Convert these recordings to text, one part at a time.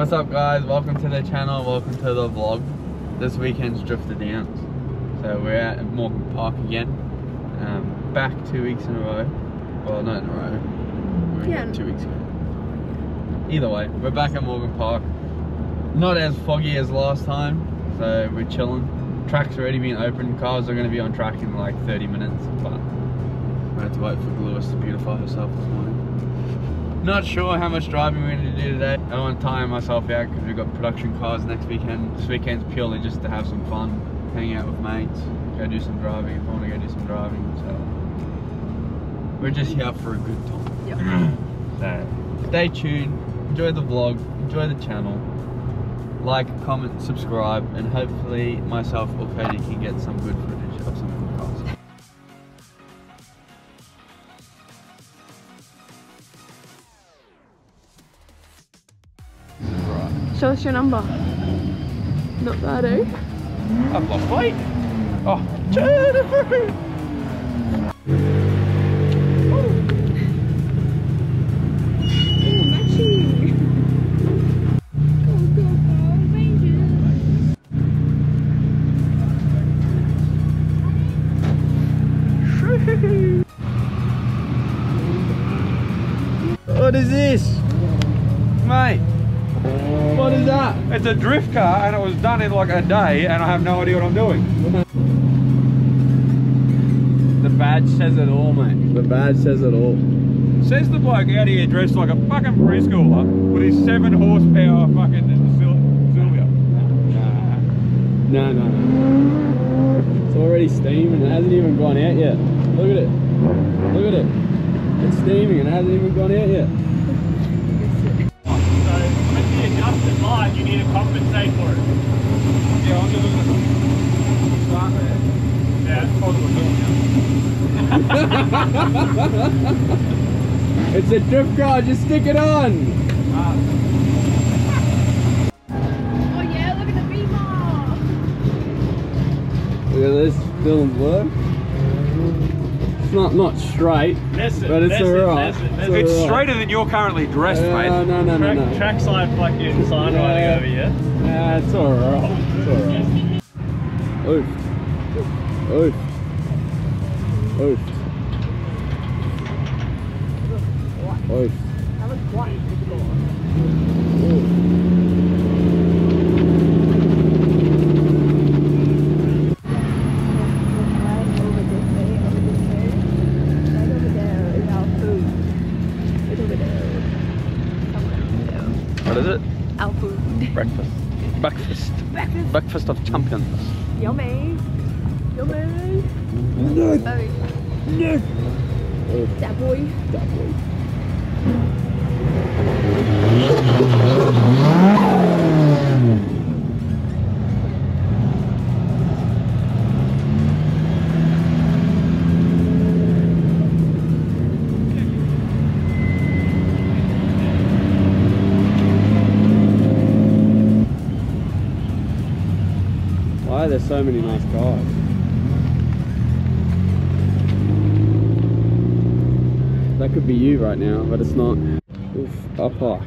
What's up guys? Welcome to the channel, welcome to the vlog. This weekend's Drift The Downs. So we're at Morgan Park again. Um, back two weeks in a row. Well, not in a row. We Yeah. two weeks ago. Either way, we're back at Morgan Park. Not as foggy as last time, so we're chilling. Track's already been open, cars are going to be on track in like 30 minutes, but we have to wait for Lewis to beautify herself this morning. Not sure how much driving we're going to do today. I don't want to tire myself out because we've got production cars next weekend. This weekend's purely just to have some fun, hang out with mates, go do some driving if I want to go do some driving. So we're just here for a good time. so stay tuned, enjoy the vlog, enjoy the channel. Like, comment, subscribe, and hopefully myself or Cody can get some good footage Show us your number. Not bad, eh? I've lost weight. Oh, Jennifer! It's a drift car and it was done in like a day and I have no idea what I'm doing. The badge says it all, mate. The badge says it all. Says the bloke out here dressed like a fucking preschooler with his seven horsepower fucking Sil- Silvia. No, no, no. It's already steaming. It hasn't even gone out yet. Look at it. Look at it. It's steaming and it hasn't even gone out yet. Need to compensate for it. Yeah, I'm just looking at start there. Yeah. That's what we're doing now. It's a drift car. Just stick it on. Ah. Oh yeah, look at the beamer. Look at this film's work. It's not not straight, Listen, but it's alright. listen, It's listen. It's alright. straiter than you're currently dressed, Uh, mate. no, no, no, Track, no. trackside fucking sign Yeah. writing over here. Yeah, it's alright. It's alright. Oof. Oof. Oof. Oof. Breakfast. Of champions. Yummy. So many nice cars? That could be you right now, but it's not. Oof, up high.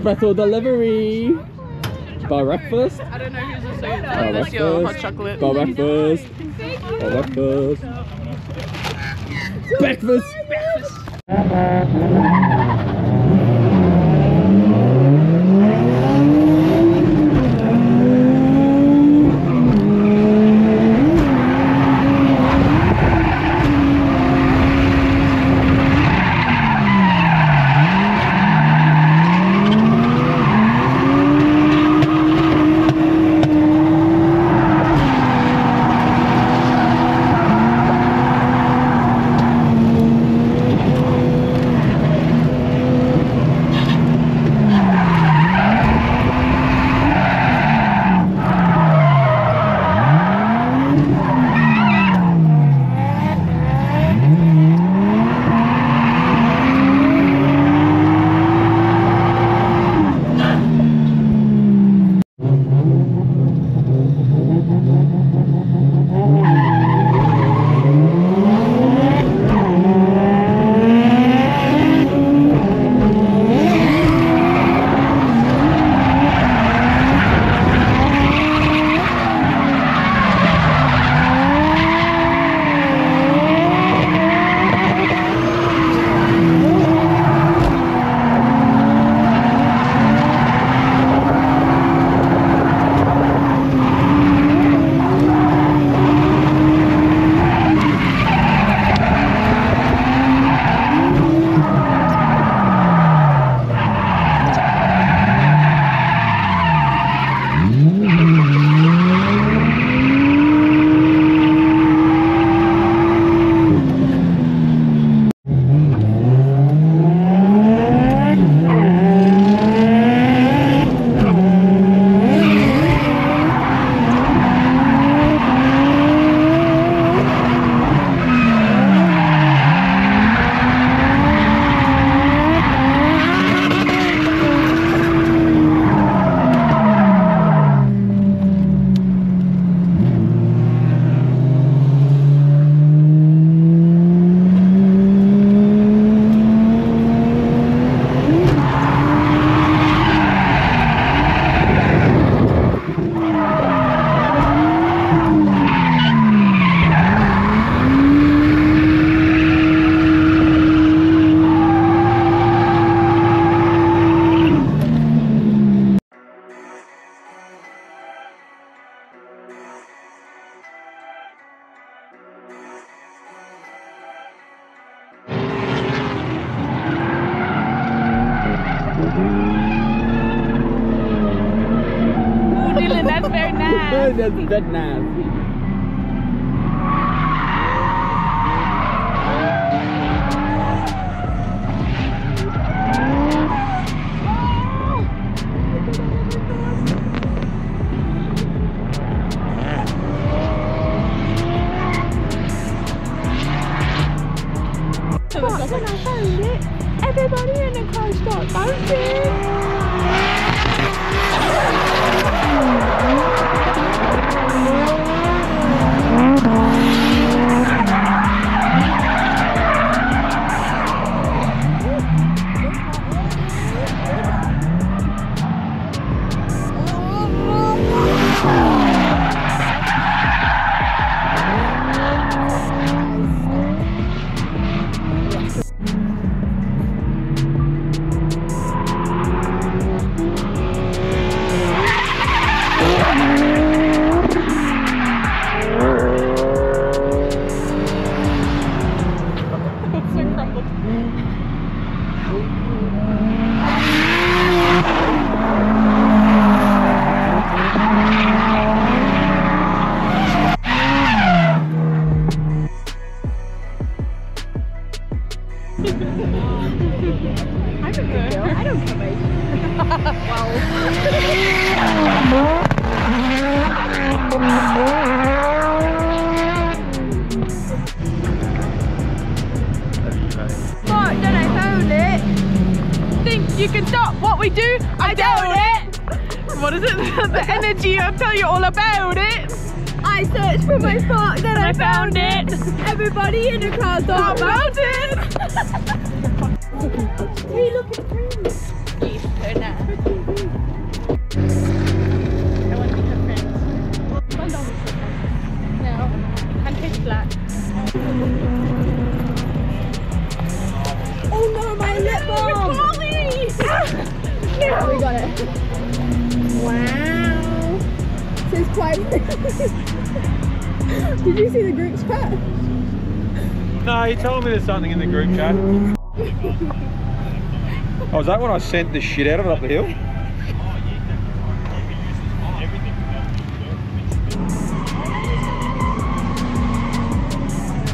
Special delivery! By breakfast? I don't know who's the By Like your hot breakfast? chocolate. By breakfast? By breakfast? Breakfast! What just that nasty. Somebody me there's something in the group chat. oh, was that when I sent the shit out of it up the hill?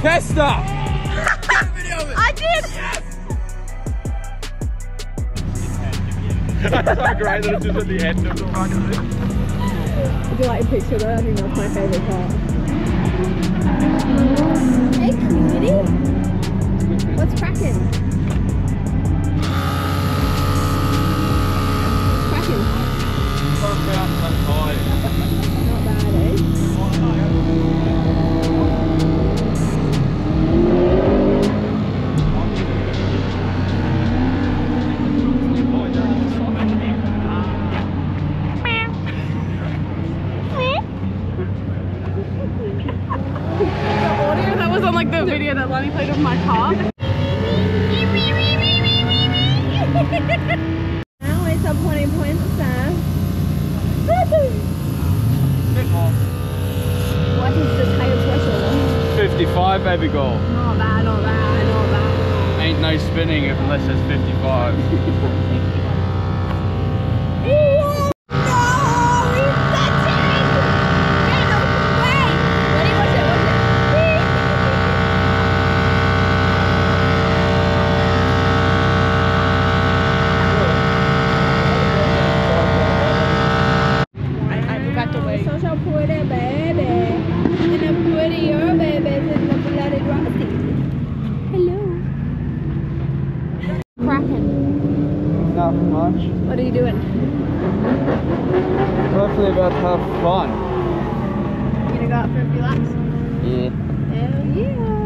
Tester! I did! That's so great that it's just at the end of the fucking thing. Would you like a picture of that? I think that's my favourite part. Hey, community? What's cracking? go. What are you doing? Hopefully about to have fun. You gonna go out for a few laps? Yeah. Hell yeah.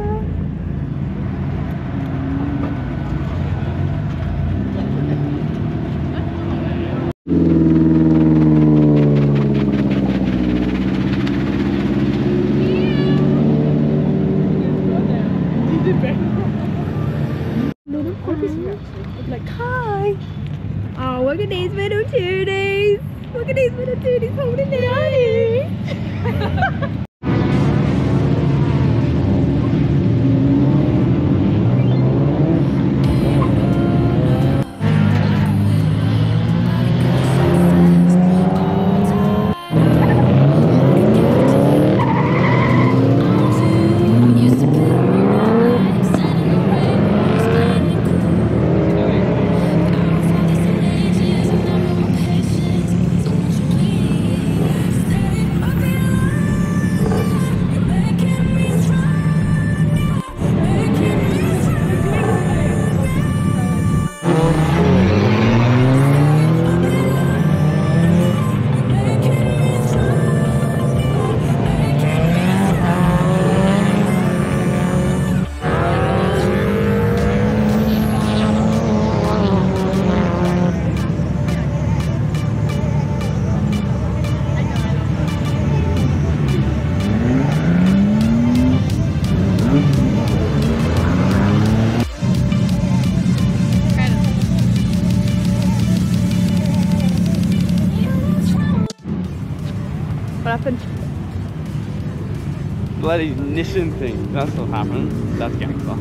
Nissan thing. That's what happened. That's gangster.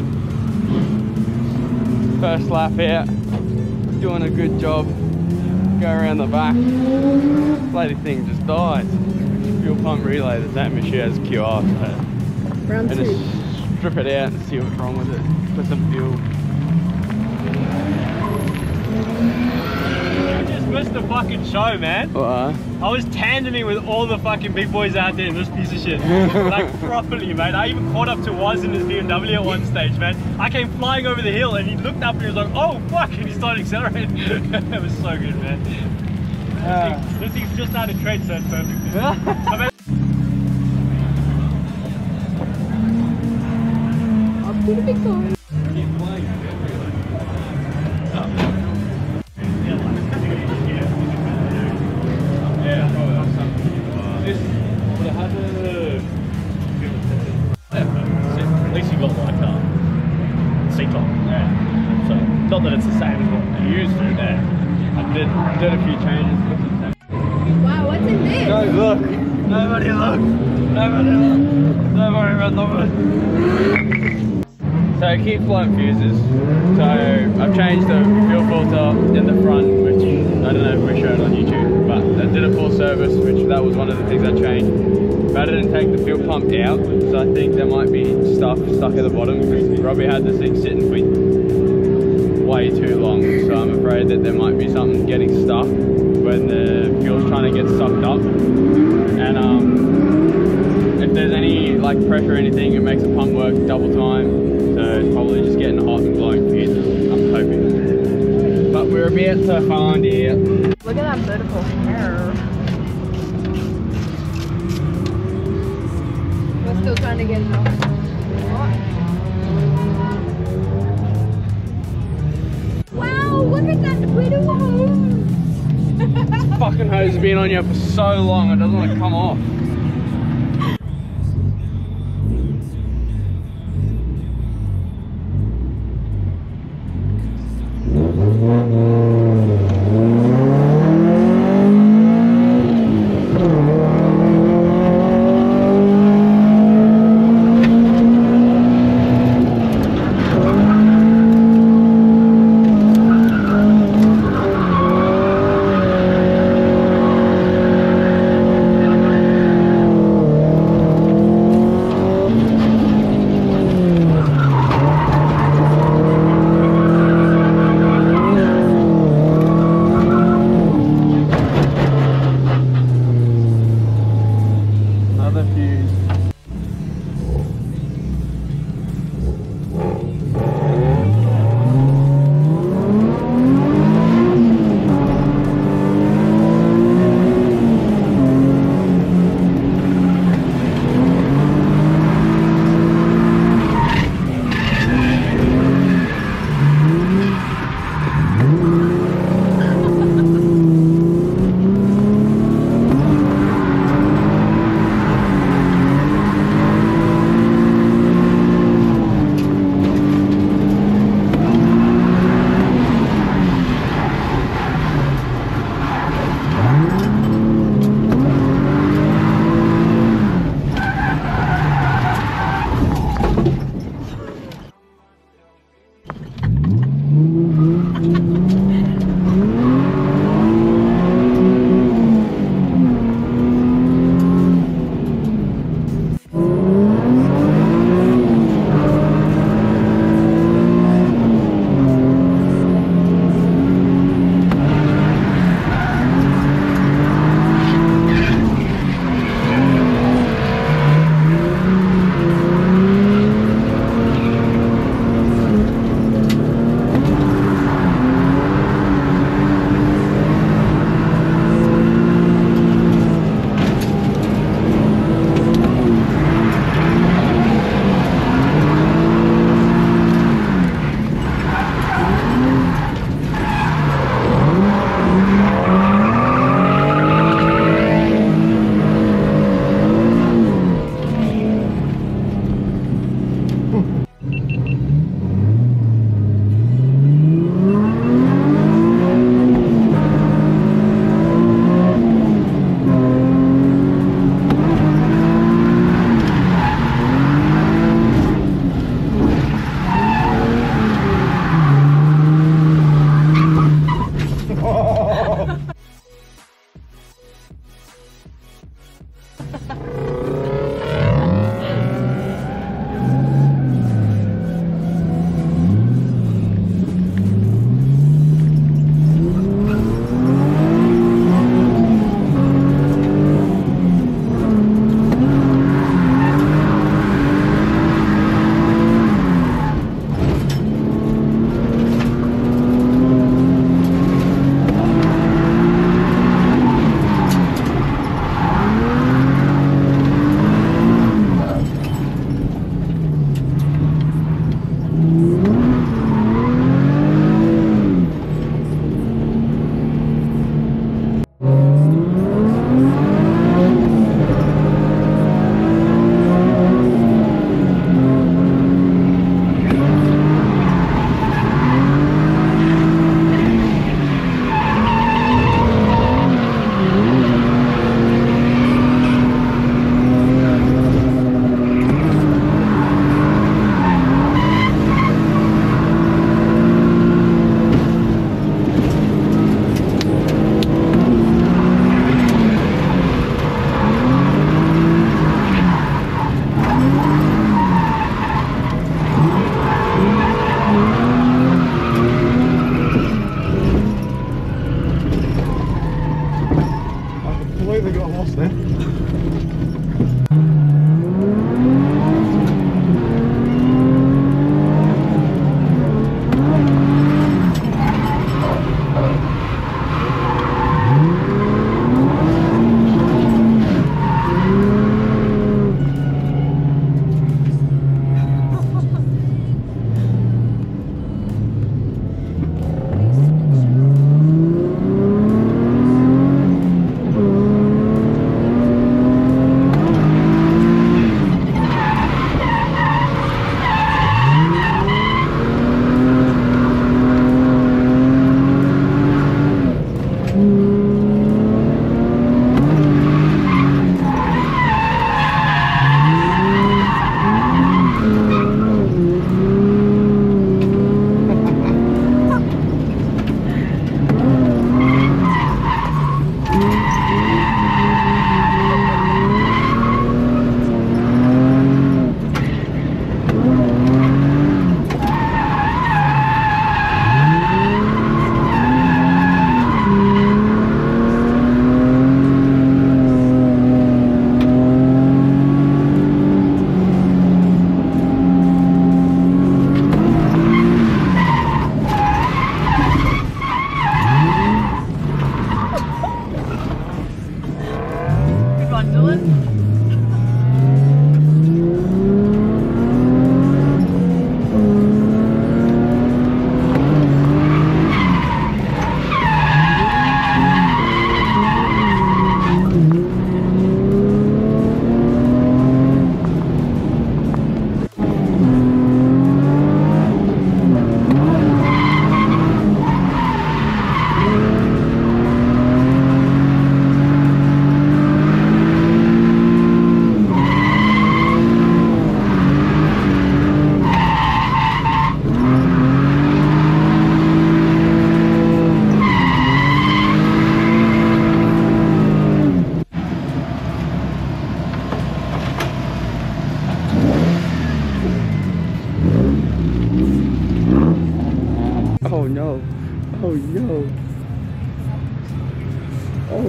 First lap here, Doing a good job. Go around the back. Bloody thing just dies. Fuel pump relay. Same issue as QR. So Round and just strip it out and see what's wrong with it. Put some fuel. The fucking show, man. What? I was tandeming with all the fucking big boys out there in this piece of shit. like properly, mate. I even caught up to Waz in his BMW at one stage, man. I came flying over the hill and he looked up and he was like, oh fuck, and he started accelerating. it was so good, man. This, thing, ah. this thing's just out of trade, so it's perfect. I mean, Up to keep flying fuses. So I've changed the fuel filter in the front, which I don't know if we showed on YouTube, but I did a full service, which that was one of the things I changed. But I didn't take the fuel pump out, so I think there might be stuff stuck at the bottom Robbie had this thing sitting for way too long. So I'm afraid that there might be something getting stuck when the fuel's trying to get sucked up. And um, if there's any like pressure or anything, it makes the pump work double time. So it's probably just getting hot and blowing fuses. I'm hoping. But we're about to find out. Look at that beautiful hair. We're still trying to get it off. Wow, look at that little hose. Fucking hose has been on you for so long, it doesn't want to come off.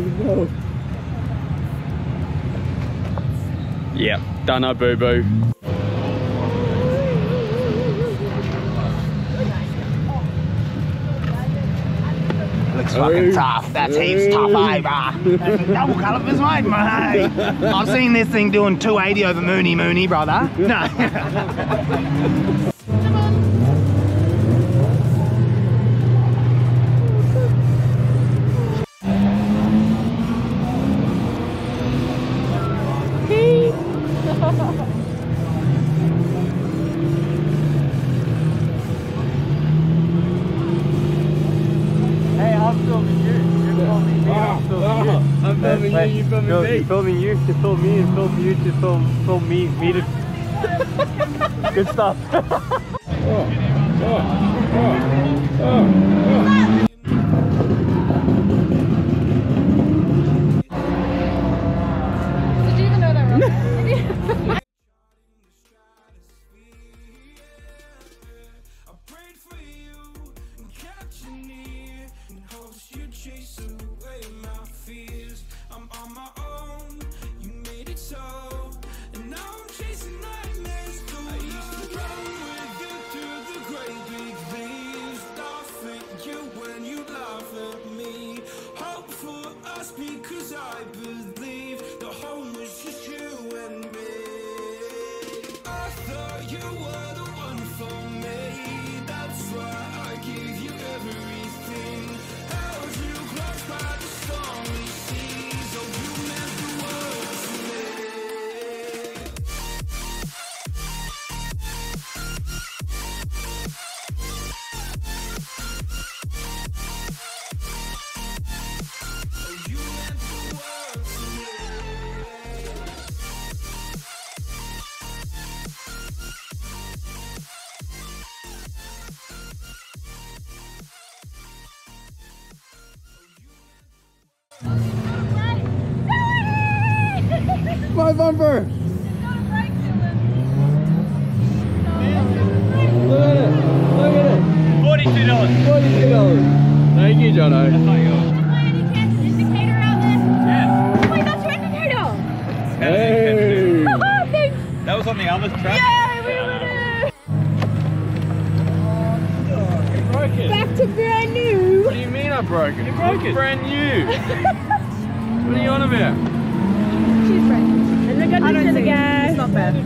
No. Yeah, done up boo boo. Looks fucking tough. That's heaps tough, eh, bruh? Double calipers, mate. I've seen this thing doing 280 over Mooney Mooney, brother. No. you, you filming You're, me. you're filming you to film me and film you to film film me. Me to. Good stuff. Did you even know that wrong? my bumper! Look at it! Look at it! $42. $42. Thank you, Jono. Yeah. Oh my god, you indicator! Cato! Hey! that was on the other track. Yeah, we won. were oh, Back to brand new! What do you mean I broke it? You broke it! Brand new! what are you on about? Mm. It's not bad.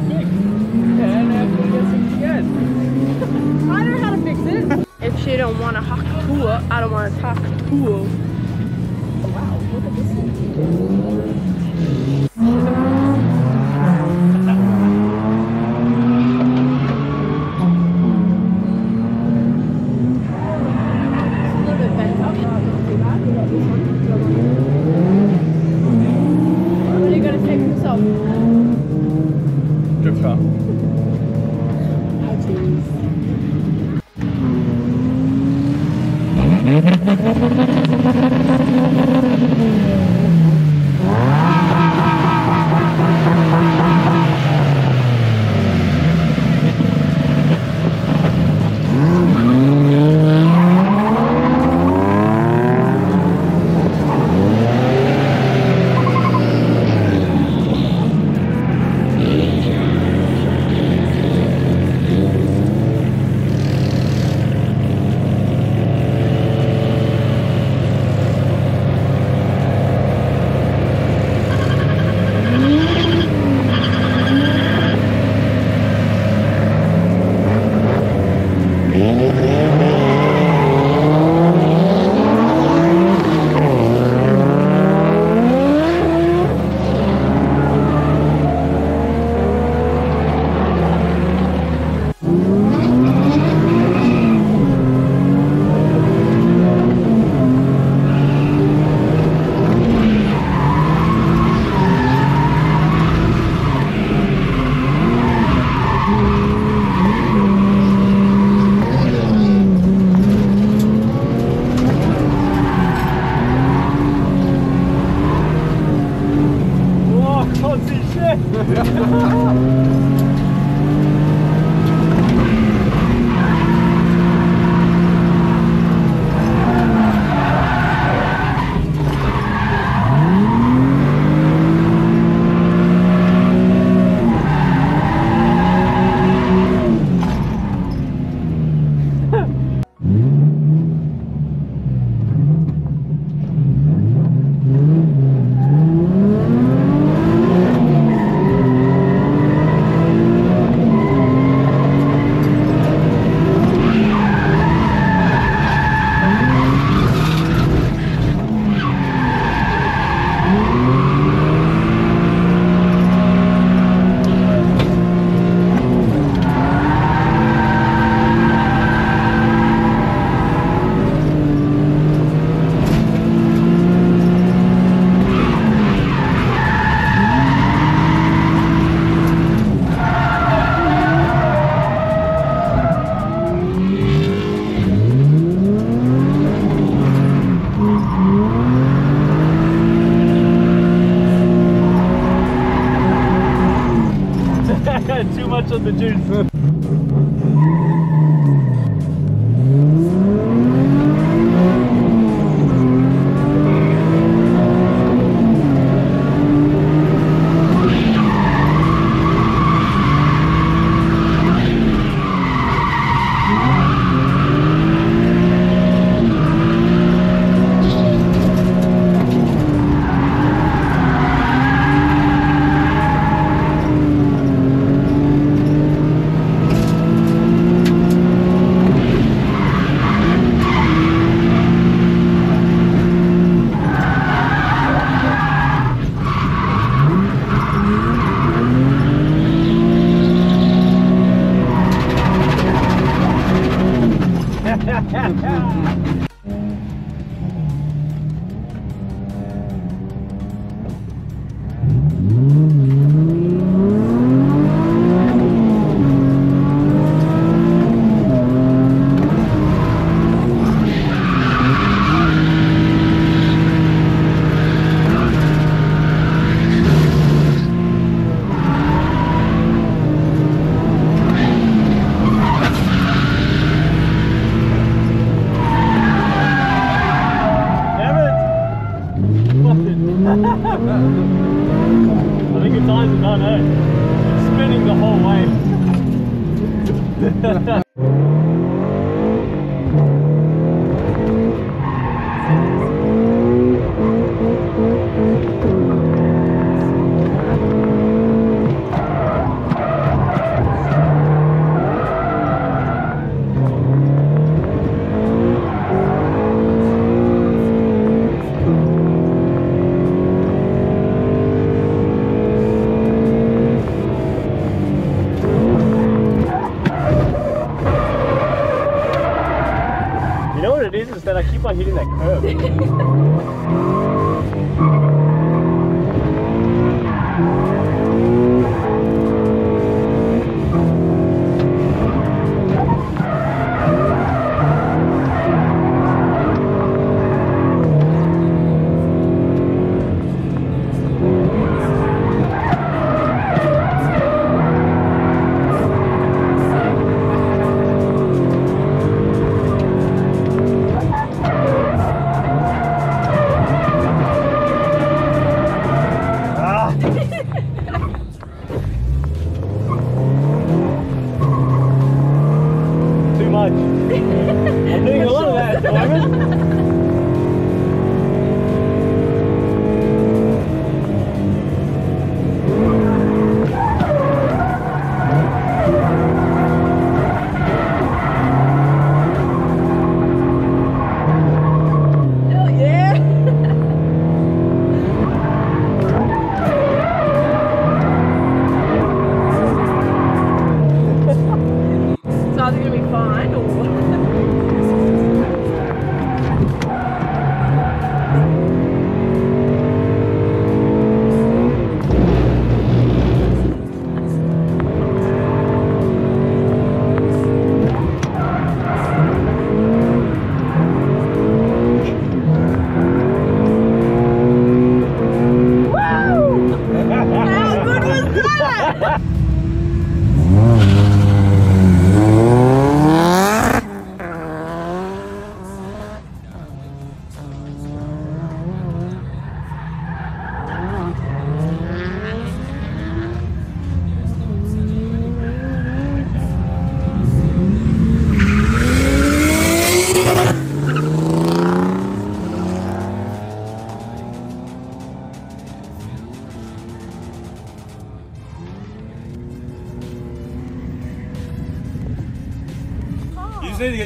I don't know how to fix it. If she don't want to talk to I don't want to talk to her.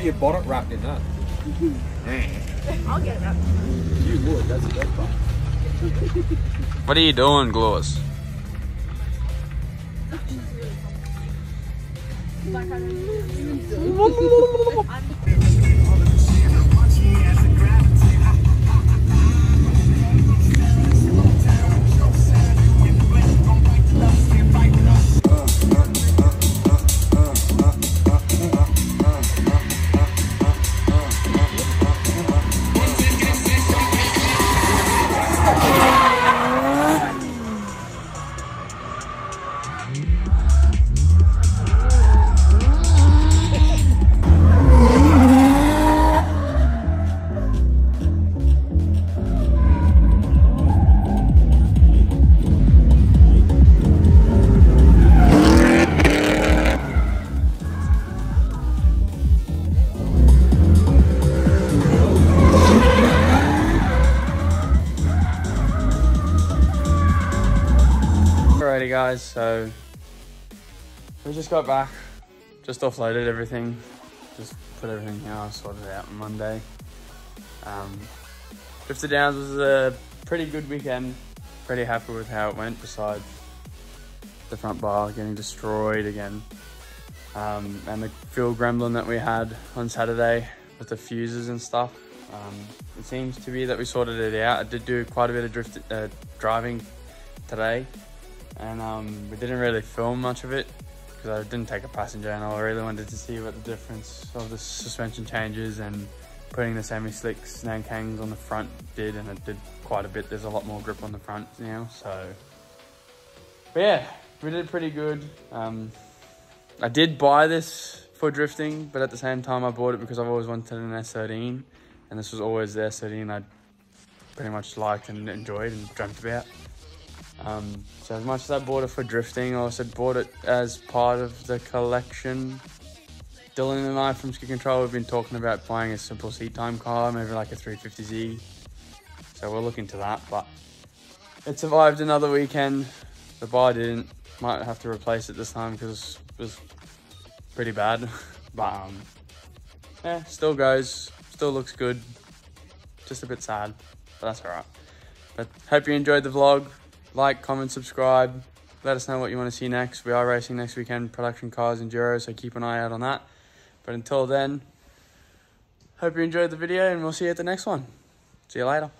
Get your bonnet wrapped in that. I'll get that. You would, that's the best part. What are you doing, Gloss? Guys, so we just got back, just offloaded everything, just put everything here, sorted it out on Monday. Um, Drift The Downs was a pretty good weekend, pretty happy with how it went besides the front bar getting destroyed again. Um, and the fuel gremlin that we had on Saturday with the fuses and stuff. Um, it seems to be that we sorted it out. I did do quite a bit of drift, uh, driving today and um, we didn't really film much of it because I didn't take a passenger and I really wanted to see what the difference of the suspension changes and putting the semi-slicks Nankangs on the front did and it did quite a bit. There's a lot more grip on the front now, so but yeah, we did pretty good. Um, I did buy this for drifting, but at the same time I bought it because I've always wanted an S13 and this was always the S13 I pretty much liked and enjoyed and dreamt about. Um, so as much as I bought it for drifting, I also bought it as part of the collection. Dylan and I from Ski Control have been talking about buying a simple seat time car, maybe like a 350Z. So we'll look into that, but it survived another weekend. The bar didn't. Might have to replace it this time because it was pretty bad. but um, yeah, still goes. Still looks good. Just a bit sad, but that's alright. But hope you enjoyed the vlog. Like, comment, subscribe. Let us know what you want to see next. We are racing next weekend, production cars, enduro, so keep an eye out on that. But until then, hope you enjoyed the video and we'll see you at the next one. See you later.